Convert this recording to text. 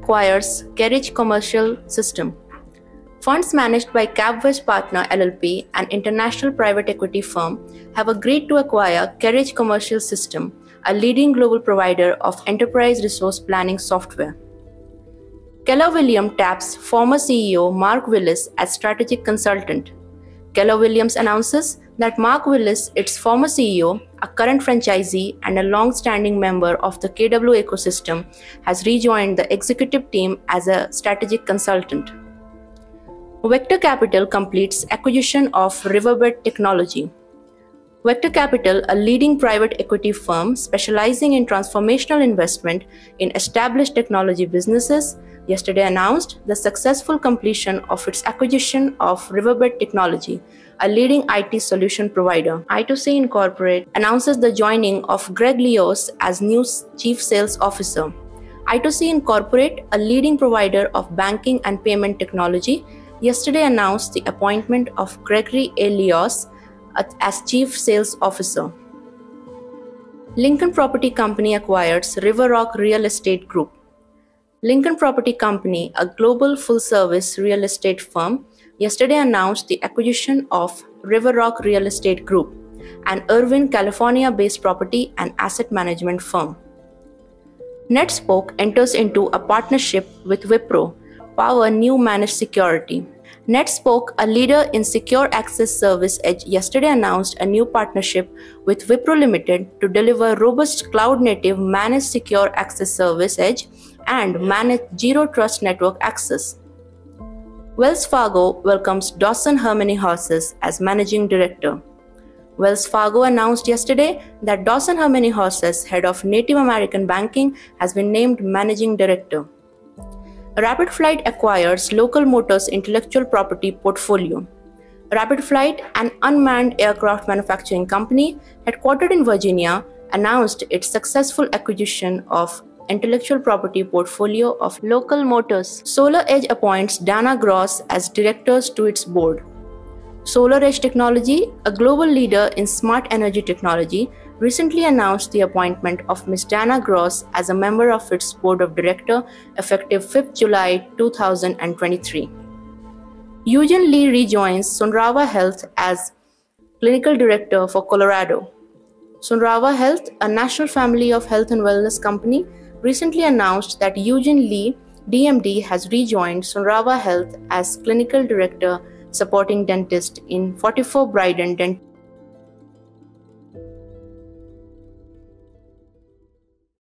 acquires Kerridge Commercial System. Funds managed by CapVest Partner LLP, an international private equity firm, have agreed to acquire Kerridge Commercial System, a leading global provider of enterprise resource planning software. Keller Williams taps former CEO Mark Willis as strategic consultant. Keller Williams announces that Mark Willis, its former CEO, a current franchisee, and a long standing member of the KW ecosystem, has rejoined the executive team as a strategic consultant. Vector Capital completes acquisition of Riverbed Technology. Vector Capital, a leading private equity firm specializing in transformational investment in established technology businesses, yesterday announced the successful completion of its acquisition of Riverbed Technology, a leading IT solution provider. I2C Incorporate announces the joining of Greg Leos as new Chief Sales Officer. I2C Incorporate, a leading provider of banking and payment technology, yesterday announced the appointment of Gregory A. Leos as Chief Sales Officer. Lincoln Property Company acquires RiverRock Real Estate Group. Lincoln Property Company, a global full service real estate firm, yesterday announced the acquisition of RiverRock Real Estate Group, an Irvine, California based property and asset management firm. NetSpoke enters into a partnership with Wipro power new managed security. NetSpoke, a leader in secure access service edge, yesterday announced a new partnership with Wipro Limited to deliver robust cloud native managed secure access service edge and managed zero trust network access. Wells Fargo welcomes Dawson Her Many Horses as managing director. Wells Fargo announced yesterday that Dawson Her Many Horses, head of Native American banking, has been named managing director. RapidFlight acquires Local Motors intellectual property portfolio. RapidFlight, an unmanned aircraft manufacturing company headquartered in Virginia, announced its successful acquisition of intellectual property portfolio of Local Motors. SolarEdge appoints Dana Gross as directors to its board. SolarEdge Technology, a global leader in smart energy technology, recently announced the appointment of Ms. Dana Gross as a member of its board of director effective 5th July 2023. Yoojin Lee rejoins Sonrava Health as clinical director for Colorado. Sonrava Health, a national family of health and wellness company, recently announced that Yoojin Lee, DMD, has rejoined Sonrava Health as clinical director supporting dentist in 44 Brident Dent